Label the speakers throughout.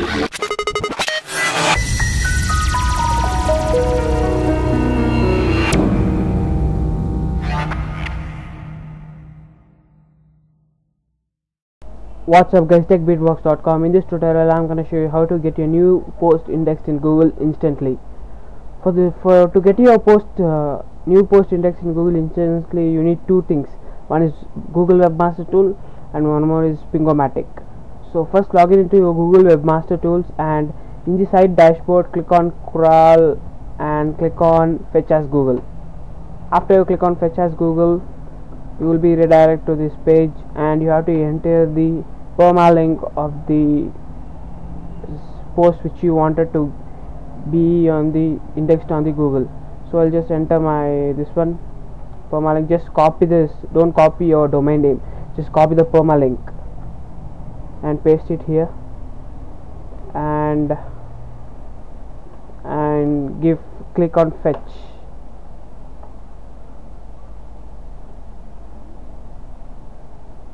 Speaker 1: What's up guys? Techbeatbox.com in this tutorial I'm gonna show you how to get your new post indexed in Google instantly. For the for to get your post uh, new post indexed in Google instantly you need two things. One is Google Webmaster Tool and one more is Pingomatic so first log in into your Google Webmaster Tools and in the site dashboard click on crawl and click on fetch as Google. After you click on fetch as Google you will be redirected to this page and you have to enter the permalink of the post which you wanted to be on the indexed on the google. So i'll just enter my this one permalink. Just copy this. Don't copy your domain name. Just copy the permalink and paste it here. And and give click on fetch.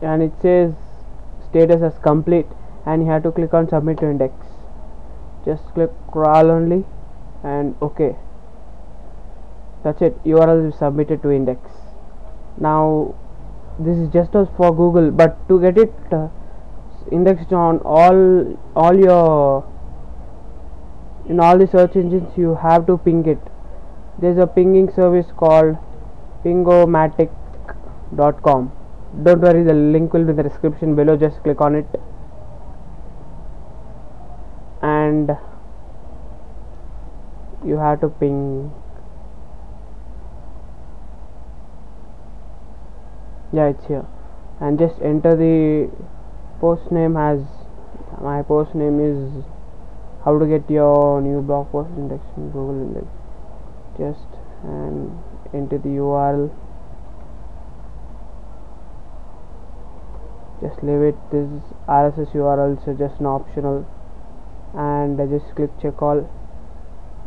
Speaker 1: And it says status as complete and you have to click on submit to index. Just click crawl only and ok. That's it. Url is submitted to index. Now this is just for google but to get it uh, indexed on all all your in all the search engines you have to ping it. There's a pinging service called pingomatic.com don't worry the link will be in the description below. Just click on it. And you have to ping. Yeah it's here. And just enter the post name as my post name is how to get your new blog post index in google index. Just and enter the url just leave it this rss url so just an optional. And just click check all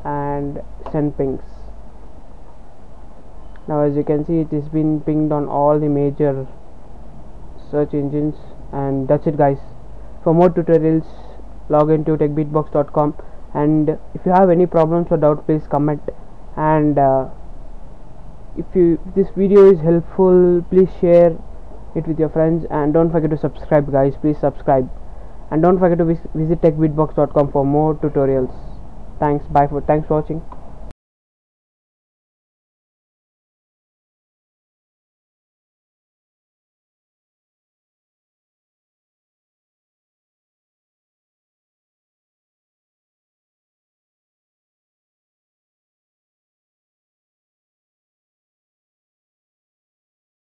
Speaker 1: and send pings. Now as you can see it has been pinged on all the major search engines and that's it guys. For more tutorials log into techbeatbox.com and if you have any problems or doubt please comment. And uh, if you if this video is helpful please share it with your friends. And don't forget to subscribe guys. Please subscribe. And don't forget to vis visit techbeatbox.com for more tutorials. Thanks. Bye for thanks for watching